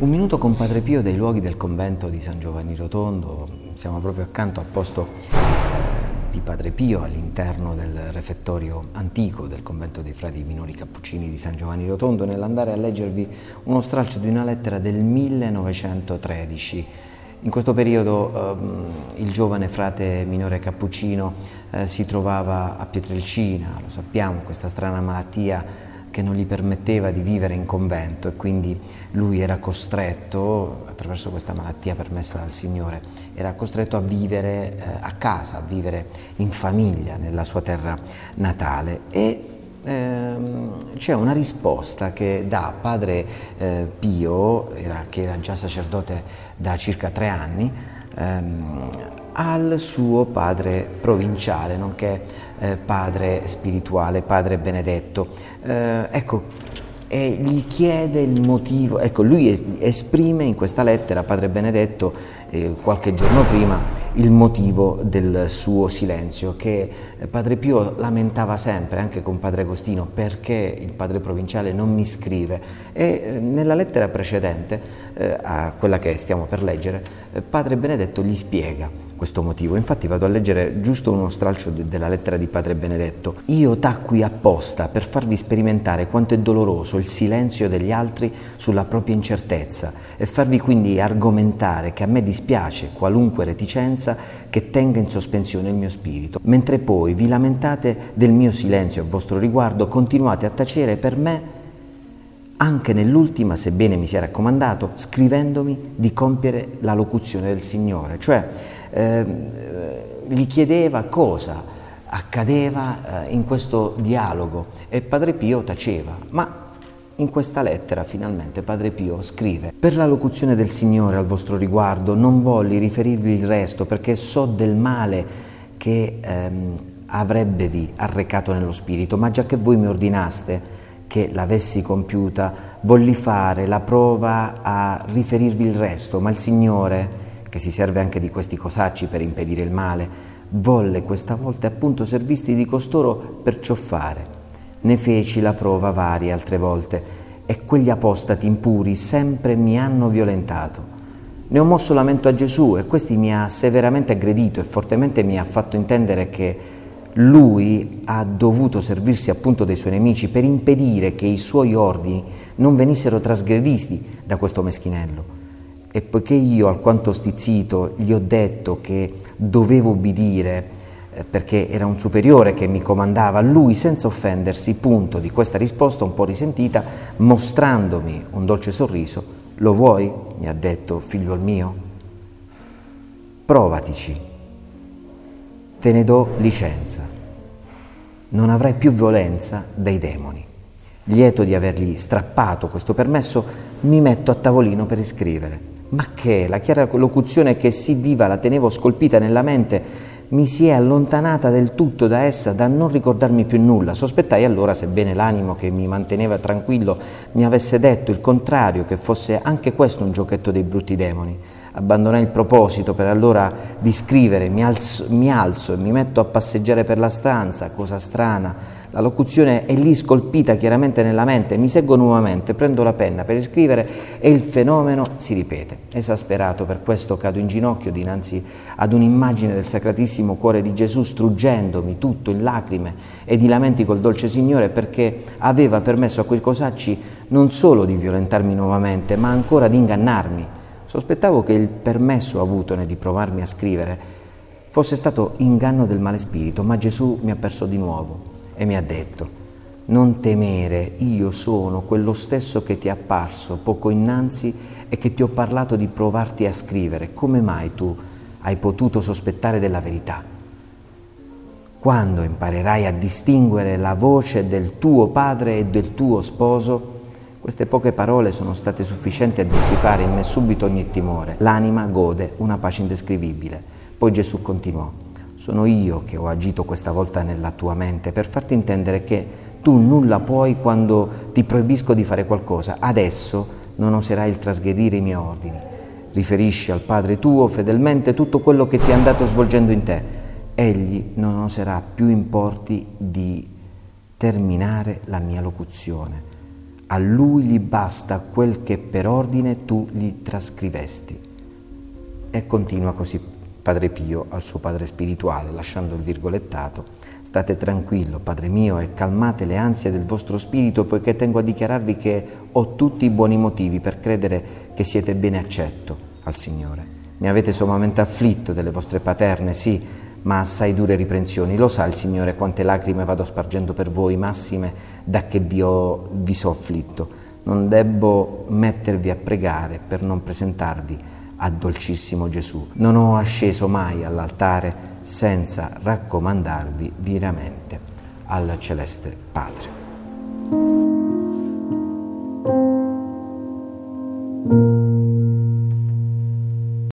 Un minuto con Padre Pio dei luoghi del convento di San Giovanni Rotondo, siamo proprio accanto al posto eh, di Padre Pio all'interno del refettorio antico del convento dei frati minori cappuccini di San Giovanni Rotondo nell'andare a leggervi uno stralcio di una lettera del 1913. In questo periodo eh, il giovane frate minore cappuccino eh, si trovava a Pietrelcina, lo sappiamo, questa strana malattia che non gli permetteva di vivere in convento e quindi lui era costretto, attraverso questa malattia permessa dal Signore, era costretto a vivere eh, a casa, a vivere in famiglia nella sua terra natale. E ehm, c'è una risposta che dà padre eh, Pio, era, che era già sacerdote da circa tre anni, ehm, al suo padre provinciale, nonché eh, padre spirituale, padre Benedetto. Eh, ecco, e gli chiede il motivo, ecco lui esprime in questa lettera, padre Benedetto, eh, qualche giorno prima, il motivo del suo silenzio, che eh, padre Pio lamentava sempre, anche con padre Agostino, perché il padre provinciale non mi scrive e eh, nella lettera precedente, eh, a quella che stiamo per leggere, padre Benedetto gli spiega questo motivo. Infatti vado a leggere giusto uno stralcio de della lettera di Padre Benedetto. Io tacqui apposta per farvi sperimentare quanto è doloroso il silenzio degli altri sulla propria incertezza e farvi quindi argomentare che a me dispiace qualunque reticenza che tenga in sospensione il mio spirito. Mentre poi vi lamentate del mio silenzio a vostro riguardo, continuate a tacere per me anche nell'ultima, sebbene mi sia raccomandato, scrivendomi di compiere la locuzione del Signore, cioè Ehm, gli chiedeva cosa accadeva eh, in questo dialogo e Padre Pio taceva, ma in questa lettera finalmente Padre Pio scrive Per la locuzione del Signore al vostro riguardo non volli riferirvi il resto perché so del male che ehm, avrebbevi arrecato nello spirito, ma già che voi mi ordinaste che l'avessi compiuta, volli fare la prova a riferirvi il resto, ma il Signore che si serve anche di questi cosacci per impedire il male, volle questa volta appunto servisti di costoro per ciò fare. Ne feci la prova varie altre volte e quegli apostati impuri sempre mi hanno violentato. Ne ho mosso lamento a Gesù e questi mi ha severamente aggredito e fortemente mi ha fatto intendere che lui ha dovuto servirsi appunto dei suoi nemici per impedire che i suoi ordini non venissero trasgrediti da questo meschinello. E poiché io, alquanto stizzito, gli ho detto che dovevo obbedire eh, perché era un superiore che mi comandava, lui senza offendersi, punto di questa risposta un po' risentita, mostrandomi un dolce sorriso, lo vuoi? mi ha detto, figliuol mio? Provatici, te ne do licenza, non avrai più violenza dai demoni. Lieto di avergli strappato questo permesso, mi metto a tavolino per iscrivere. Ma che la chiara locuzione che sì viva la tenevo scolpita nella mente mi si è allontanata del tutto da essa da non ricordarmi più nulla. Sospettai allora, sebbene l'animo che mi manteneva tranquillo mi avesse detto il contrario, che fosse anche questo un giochetto dei brutti demoni. Abbandonai il proposito per allora di scrivere, mi alzo, mi alzo e mi metto a passeggiare per la stanza, cosa strana, la locuzione è lì scolpita chiaramente nella mente, mi seguo nuovamente, prendo la penna per iscrivere e il fenomeno si ripete. Esasperato per questo cado in ginocchio dinanzi ad un'immagine del Sacratissimo Cuore di Gesù struggendomi tutto in lacrime e di lamenti col dolce Signore perché aveva permesso a quei cosacci non solo di violentarmi nuovamente, ma ancora di ingannarmi. Sospettavo che il permesso avutone di provarmi a scrivere fosse stato inganno del male spirito, ma Gesù mi ha perso di nuovo e mi ha detto, non temere, io sono quello stesso che ti è apparso poco innanzi e che ti ho parlato di provarti a scrivere. Come mai tu hai potuto sospettare della verità? Quando imparerai a distinguere la voce del tuo padre e del tuo sposo, queste poche parole sono state sufficienti a dissipare in me subito ogni timore. L'anima gode una pace indescrivibile. Poi Gesù continuò. Sono io che ho agito questa volta nella tua mente per farti intendere che tu nulla puoi quando ti proibisco di fare qualcosa. Adesso non oserai il trasgredire i miei ordini. Riferisci al Padre tuo fedelmente tutto quello che ti è andato svolgendo in te. Egli non oserà più importi di terminare la mia locuzione. a lui gli basta quel che per ordine tu gli trascrivesti. E continua così Padre Pio al suo padre spirituale, lasciando il virgolettato. State tranquillo, Padre mio, e calmate le ansie del vostro spirito, poiché tengo a dichiararvi che ho tutti i buoni motivi per credere che siete bene accetto al Signore. Mi avete sommamente afflitto delle vostre paterne, sì, ma assai dure riprensioni. Lo sa il Signore quante lacrime vado spargendo per voi, massime da che vi, ho, vi so afflitto. Non debbo mettervi a pregare per non presentarvi a dolcissimo Gesù. Non ho asceso mai all'altare senza raccomandarvi veramente al Celeste Padre.